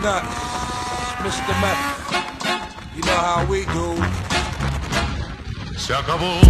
Nuts, Mr. Meth. You know how we do. Se acabó.